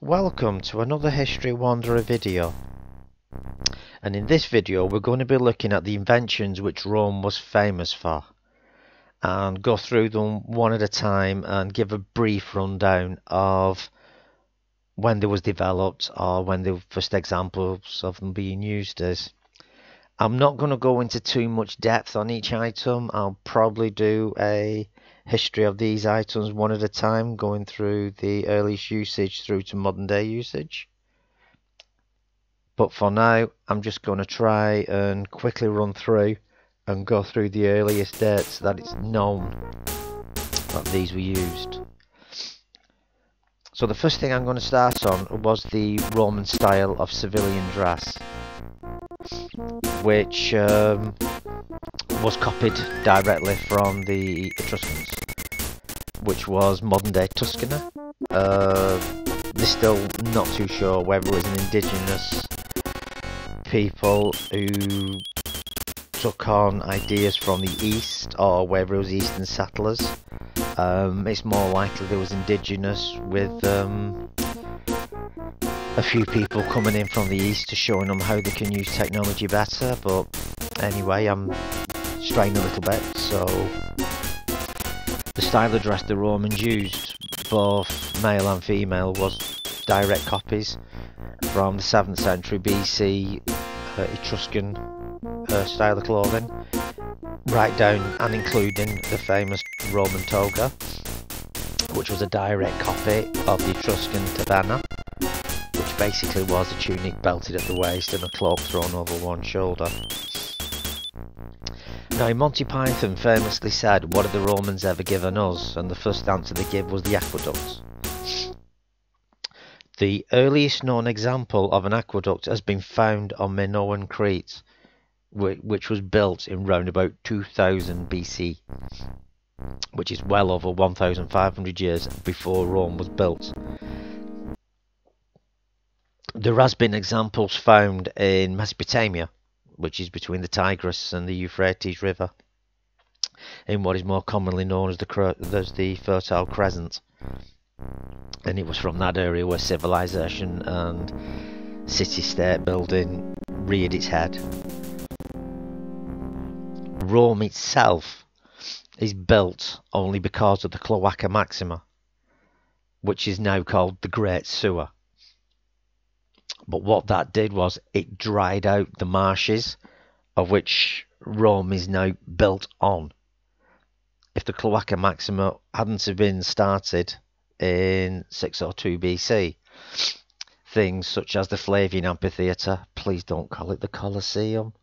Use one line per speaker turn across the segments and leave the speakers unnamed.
Welcome to another History Wanderer video and in this video we're going to be looking at the inventions which Rome was famous for and go through them one at a time and give a brief rundown of when they was developed or when the first examples of them being used is. I'm not going to go into too much depth on each item. I'll probably do a history of these items one at a time, going through the earliest usage through to modern day usage. But for now, I'm just going to try and quickly run through and go through the earliest dates that it's known that these were used. So the first thing I'm going to start on was the Roman style of civilian dress which um, was copied directly from the Etruscans, which was modern day Tuscany. Uh, they're still not too sure whether it was an indigenous people who took on ideas from the east or whether it was eastern settlers. Um, it's more likely there was indigenous with um, a few people coming in from the east to showing them how they can use technology better but anyway I'm straying a little bit so the style of dress the Romans used both male and female was direct copies from the 7th century BC uh, Etruscan uh, style of clothing right down and including the famous Roman toga which was a direct copy of the Etruscan tebenna which basically was a tunic belted at the waist and a cloak thrown over one shoulder. Now, Monty Python famously said, What have the Romans ever given us? And the first answer they gave was the aqueducts. The earliest known example of an aqueduct has been found on Minoan Crete, which was built in round about 2000 BC, which is well over 1,500 years before Rome was built. There has been examples found in Mesopotamia, which is between the Tigris and the Euphrates River, in what is more commonly known as the, as the Fertile Crescent. And it was from that area where civilization and city-state building reared its head. Rome itself is built only because of the Cloaca Maxima, which is now called the Great Sewer. But what that did was it dried out the marshes of which Rome is now built on. If the Cloaca Maxima hadn't have been started in 602 BC, things such as the Flavian Amphitheatre, please don't call it the Colosseum,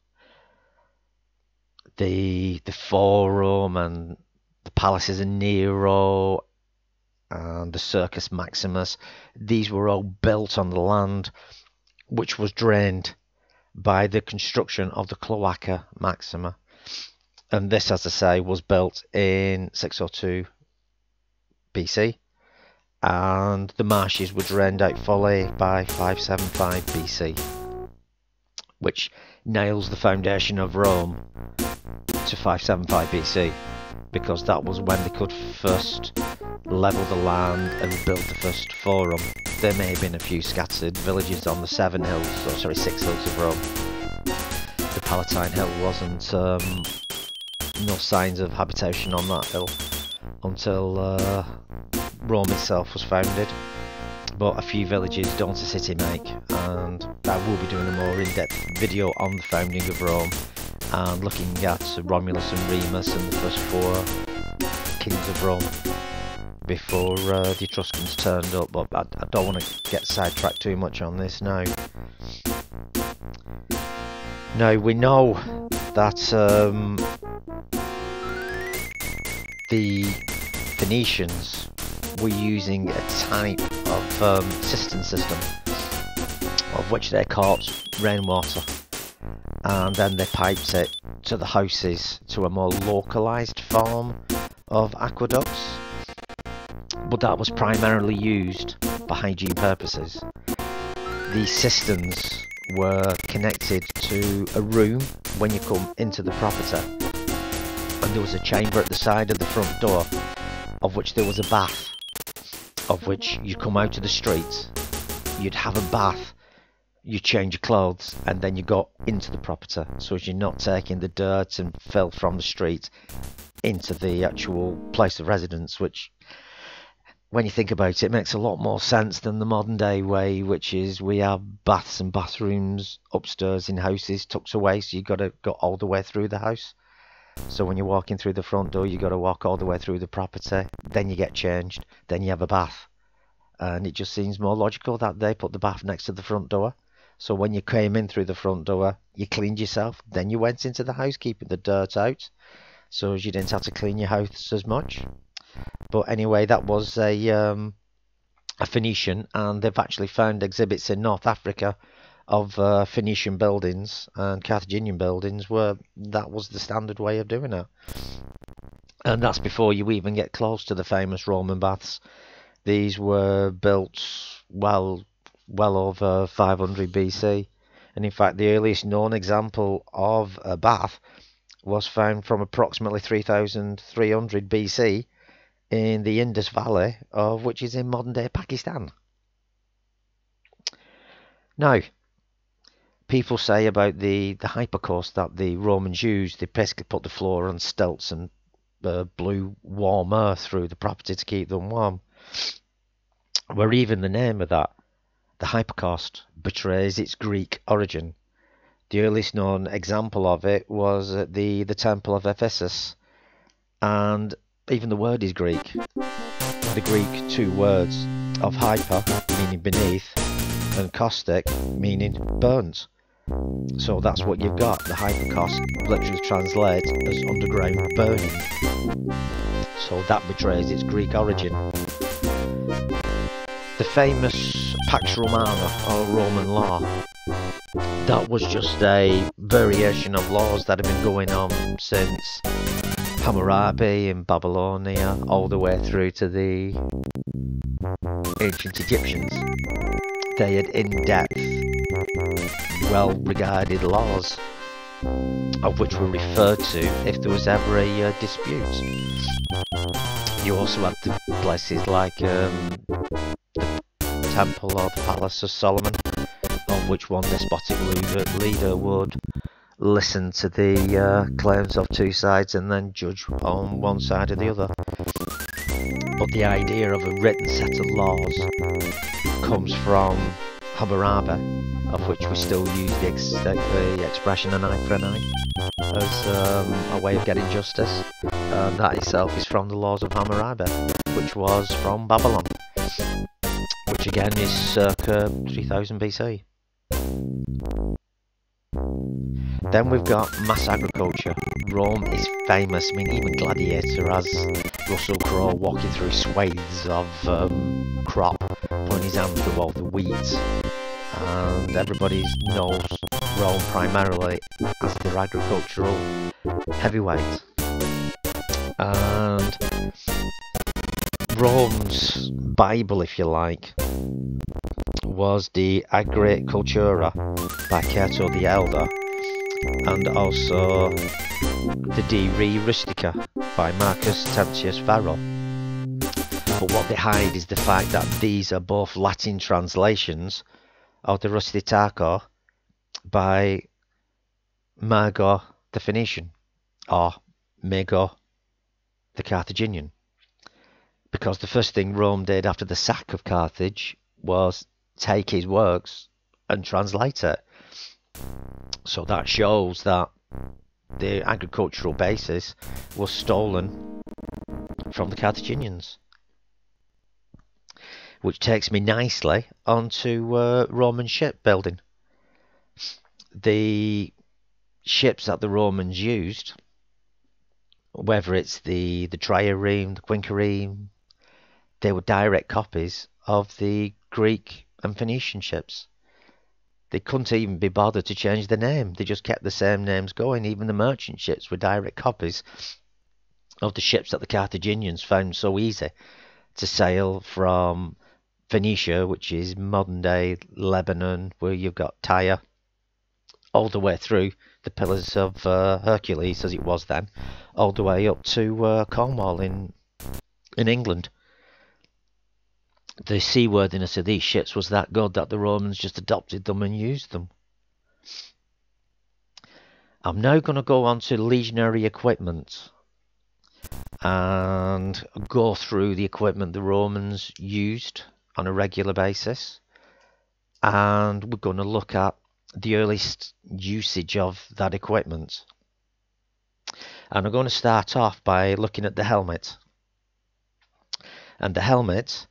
the the Forum and the palaces of Nero and the Circus Maximus, these were all built on the land which was drained by the construction of the Cloaca Maxima. And this, as I say, was built in 602 BC. And the marshes were drained out fully by 575 BC, which nails the foundation of Rome to 575 BC because that was when they could first level the land and build the first forum. There may have been a few scattered villages on the seven hills, or sorry, six hills of Rome. The Palatine Hill wasn't, um, no signs of habitation on that hill until uh, Rome itself was founded. But a few villages don't a city make, and I will be doing a more in-depth video on the founding of Rome and looking at Romulus and Remus and the first four kings of Rome before uh, the Etruscans turned up, but I, I don't want to get sidetracked too much on this now. Now, we know that um, the Phoenicians were using a type um, cistern system of which they caught rainwater. And then they piped it to the houses to a more localized form of aqueducts. But that was primarily used for hygiene purposes. These cisterns were connected to a room when you come into the property. And there was a chamber at the side of the front door of which there was a bath of which you come out to the street, you'd have a bath, you change your clothes, and then you go into the property. So as you're not taking the dirt and filth from the street into the actual place of residence, which when you think about it, it makes a lot more sense than the modern day way, which is we have baths and bathrooms upstairs in houses tucked away, so you've got to go all the way through the house. So when you're walking through the front door, you got to walk all the way through the property. Then you get changed. Then you have a bath. And it just seems more logical that they put the bath next to the front door. So when you came in through the front door, you cleaned yourself. Then you went into the house, keeping the dirt out. So you didn't have to clean your house as much. But anyway, that was a um, a Phoenician, and they've actually found exhibits in North Africa of uh, Phoenician buildings and Carthaginian buildings where that was the standard way of doing it. And that's before you even get close to the famous Roman baths. These were built well, well over 500 BC. And in fact, the earliest known example of a bath was found from approximately 3300 BC in the Indus Valley, of which is in modern day Pakistan. Now, people say about the, the hypocaust that the Romans used, they basically put the floor on stilts and uh, blew warm air through the property to keep them warm. Where even the name of that, the hypocaust, betrays its Greek origin. The earliest known example of it was at the, the Temple of Ephesus, and even the word is Greek. The Greek two words of hyper, meaning beneath, and caustic, meaning burnt. So that's what you've got. The hypocaust literally translates as underground burning. So that betrays its Greek origin. The famous Pax Romana, or Roman law, that was just a variation of laws that have been going on since Hammurabi in Babylonia, all the way through to the ancient Egyptians. They had in-depth well regarded laws of which were referred to if there was ever a uh, dispute. You also had the places like um, the temple or the palace of Solomon, on which one despotic leader, leader would listen to the uh, claims of two sides and then judge on one side or the other. But the idea of a written set of laws comes from Hammurabi, of which we still use the, ex the expression an eye for an eye as um, a way of getting justice. And that itself is from the laws of Hammurabi, which was from Babylon, which again is circa 3000 BC. Then we've got mass agriculture. Rome is famous. I mean, even Gladiator has Russell Crowe walking through swathes of um, crop, putting his hand through all the weeds and everybody knows Rome primarily as their agricultural heavyweight. And Rome's Bible, if you like, was the Agri Cultura by Cato the Elder, and also the De Re Rustica by Marcus Tertius Varro. But what they hide is the fact that these are both Latin translations of the Rustitaco by Mago the Phoenician or Mago the Carthaginian. Because the first thing Rome did after the sack of Carthage was take his works and translate it. So that shows that the agricultural basis was stolen from the Carthaginians which takes me nicely onto uh, Roman shipbuilding. The ships that the Romans used, whether it's the, the trireme, the quinquereme, they were direct copies of the Greek and Phoenician ships. They couldn't even be bothered to change the name. They just kept the same names going. Even the merchant ships were direct copies of the ships that the Carthaginians found so easy to sail from Phoenicia, which is modern day Lebanon, where you've got Tyre, all the way through the Pillars of uh, Hercules, as it was then, all the way up to uh, Cornwall in in England. the seaworthiness of these ships was that good that the Romans just adopted them and used them. I'm now going to go on to legionary equipment and go through the equipment the Romans used on a regular basis. And we're going to look at the earliest usage of that equipment. And I'm going to start off by looking at the helmet. And the helmet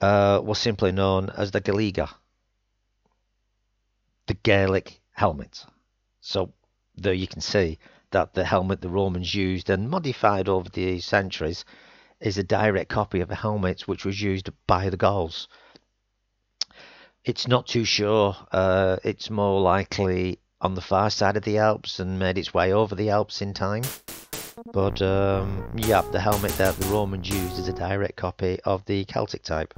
uh, was simply known as the Galiga, the Gaelic helmet. So there you can see that the helmet the Romans used and modified over the centuries is a direct copy of a helmet which was used by the Gauls. It's not too sure. Uh, it's more likely on the far side of the Alps and made its way over the Alps in time. But um, yeah, the helmet that the Romans used is a direct copy of the Celtic type.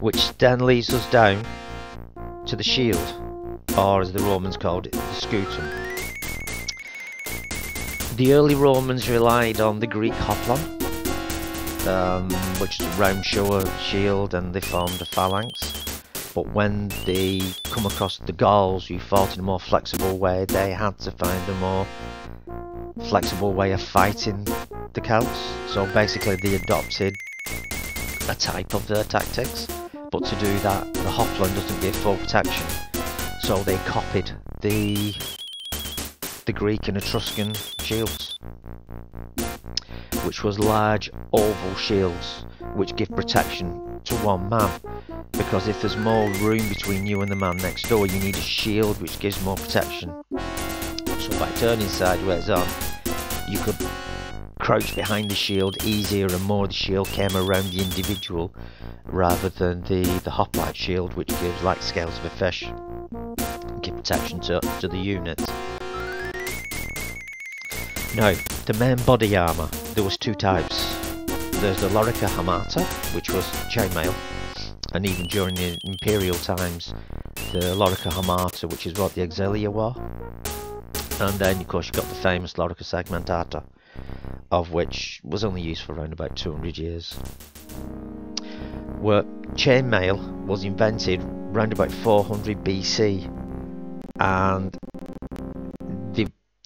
Which then leads us down to the shield or as the Romans called it, the scutum. The early Romans relied on the Greek hoplon, um, which is a round shield, and they formed a phalanx. But when they come across the Gauls who fought in a more flexible way, they had to find a more flexible way of fighting the Celts. So basically, they adopted a type of their tactics. But to do that, the hoplon doesn't give full protection so they copied the the Greek and Etruscan shields, which was large oval shields which give protection to one man. Because if there's more room between you and the man next door, you need a shield which gives more protection. So by turning sideways on, you could crouch behind the shield easier and more the shield came around the individual rather than the, the hoplite shield which gives like scales of a fish give protection to, to the unit. Now, the main body armour, there was two types. There's the Lorica Hamata, which was chainmail, and even during the imperial times, the Lorica Hamata, which is what the Auxilia were. And then, of course, you've got the famous Lorica Segmentata, of which was only used for around about 200 years. Where chainmail was invented around about 400 BC and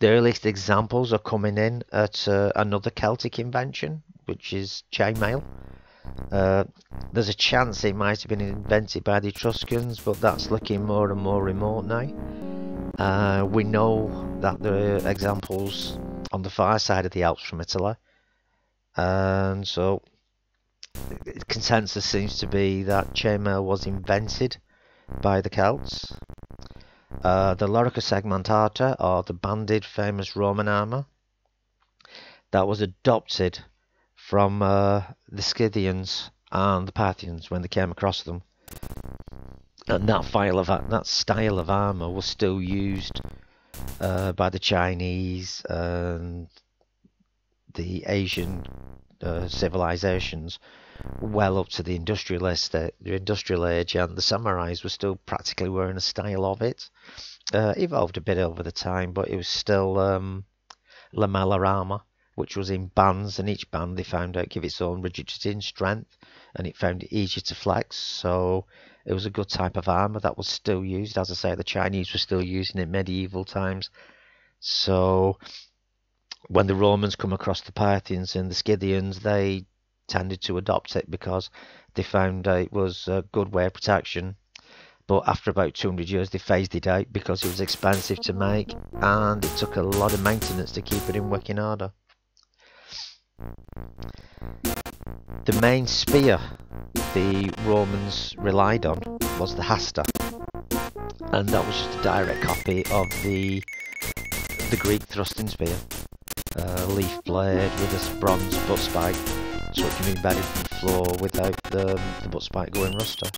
the, earliest examples are coming in at uh, another Celtic invention, which is chainmail. Uh, there's a chance it might have been invented by the Etruscans, but that's looking more and more remote now. Uh, we know that there are examples on the far side of the Alps from Italy, and so consensus seems to be that chainmail was invented by the Celts uh, the Lorica segmentata, or the banded famous Roman armour, that was adopted from uh, the Scythians and the Parthians when they came across them. And that style of that style of armour was still used uh, by the Chinese and the Asian uh, civilizations well up to the industrial estate, the industrial age, and the samurais were still practically wearing a style of it. Uh, evolved a bit over the time, but it was still um, lamellar armor, which was in bands, and each band they found out give its own rigidity and strength, and it found it easier to flex. So it was a good type of armor that was still used. As I say, the Chinese were still using it medieval times. So when the Romans come across the Parthians and the Scythians, they tended to adopt it because they found it was a good way of protection. But after about 200 years, they phased it out because it was expensive to make and it took a lot of maintenance to keep it in working order. The main spear the Romans relied on was the hasta, and that was just a direct copy of the the Greek thrusting spear, a leaf blade with a bronze butt spike so what it can be embedded in the floor without the, the butt spike going rusty.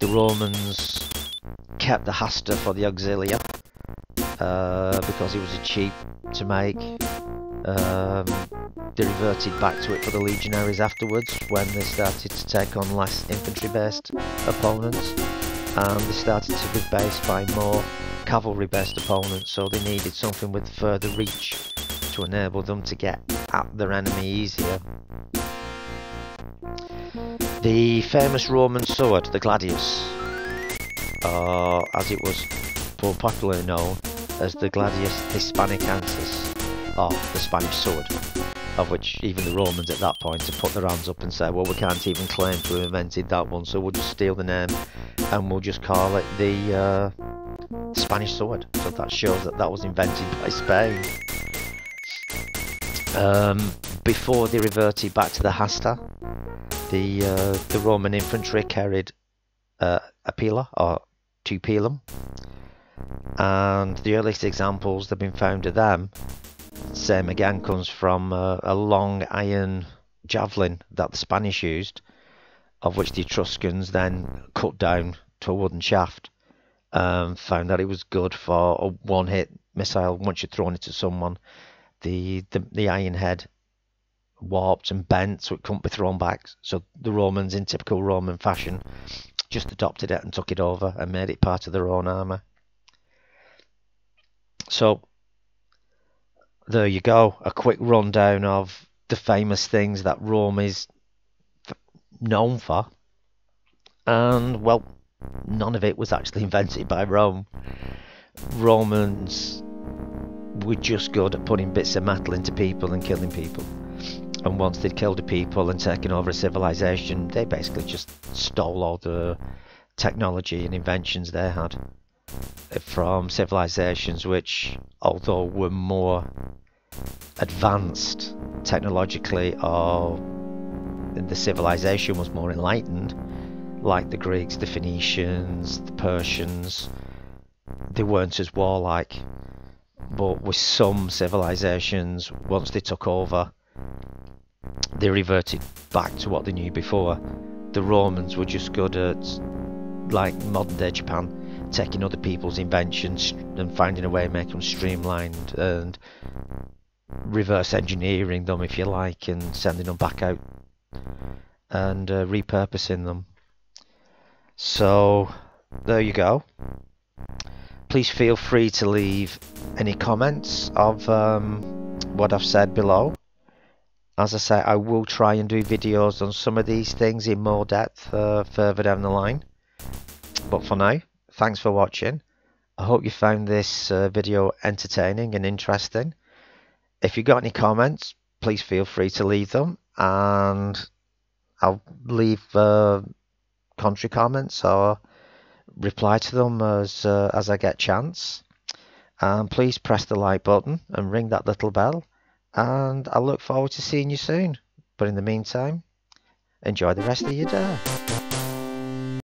The Romans kept the hasta for the auxilia uh, because it was cheap to make. Um, they reverted back to it for the legionaries afterwards when they started to take on less infantry based opponents and they started to be based by more cavalry based opponents so they needed something with further reach to enable them to get at their enemy easier. The famous Roman sword, the gladius, or as it was more popularly known as the gladius hispanicensis, or the Spanish sword, of which even the Romans at that point had put their hands up and said, well, we can't even claim to have invented that one, so we'll just steal the name and we'll just call it the uh, Spanish sword. So that shows that that was invented by Spain. Um, before they reverted back to the hasta, the uh, the Roman infantry carried uh, a pila or two pilum, and the earliest examples that have been found of them, same again, comes from uh, a long iron javelin that the Spanish used, of which the Etruscans then cut down to a wooden shaft. Um, found that it was good for a one-hit missile once you'd thrown it to someone. The, the the iron head warped and bent so it couldn't be thrown back. So the Romans, in typical Roman fashion, just adopted it and took it over and made it part of their own armour. So there you go, a quick rundown of the famous things that Rome is known for. And well, none of it was actually invented by Rome. Romans were just good at putting bits of metal into people and killing people. And once they'd killed the people and taken over a civilization, they basically just stole all the technology and inventions they had from civilizations which, although were more advanced technologically or the civilization was more enlightened, like the Greeks, the Phoenicians, the Persians, they weren't as warlike. But with some civilizations, once they took over, they reverted back to what they knew before. The Romans were just good at, like modern day Japan, taking other people's inventions and finding a way to make them streamlined and reverse engineering them, if you like, and sending them back out and uh, repurposing them. So, there you go. Please feel free to leave any comments of um, what I've said below as I say, I will try and do videos on some of these things in more depth uh, further down the line. But for now, thanks for watching. I hope you found this uh, video entertaining and interesting. If you've got any comments, please feel free to leave them and I'll leave uh, country comments or reply to them as uh, as I get chance. And please press the like button and ring that little bell and I look forward to seeing you soon. But in the meantime, enjoy the rest of your day.